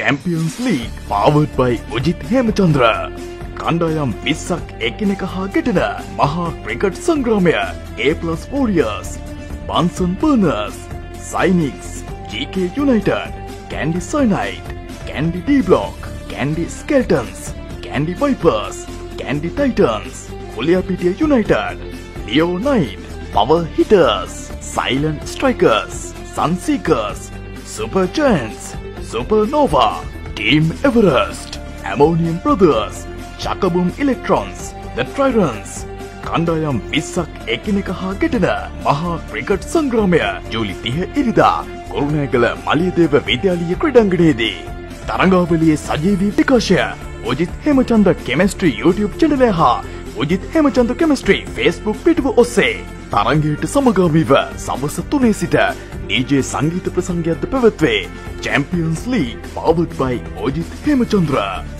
Champions league powered by Ujith Hemachandra කණ්ඩායම් විස්සක් එකිනෙක හා ගෙටන මහා ක්‍රිකට් සංග්‍රාමය ඒපලස් ෝරියස් Bunsen burners සයිනික්ස් ජක United Kandy cyanide Kandy D block Kandy skeletons Kandy vipers Kandy titans Koliyapitiya United leonine power hitters Ceylon strikers sunseekers සුපර්ජන්ස් supernova team Everest ammonium brothers ශකබුම් electrons the ට්‍රයිරන්ස් කණ්ඩායම් විස්සක් එකිනෙක හා ගෙටන මහා ක්‍රිකට් සංග්‍රාමය ජූලි තිහ ඉරිදා කොරුණෑගල මලියදේව විද්‍යාලිය ක්‍රඩංගඩේදී. තරංගාවලියේ සජීවී විකාශය ඔජිත් හෙමචන්ද කෙමස්ට්‍රී YouTube චැනලය හා උජිත් හෙමචන්ද කෙමස්ට්‍රී ෆස්බුක් පිටුව ඔස්සේ තරන්ගේට සමගාමීව සමස තුනේ සිට නීජේ සංගීත ප්‍රසංගයක්ද පැවැත්වේ චැම්පියන්ස් ලීග් පවබඩ් බයි ඔජිත් හෙමචන්ද්‍ර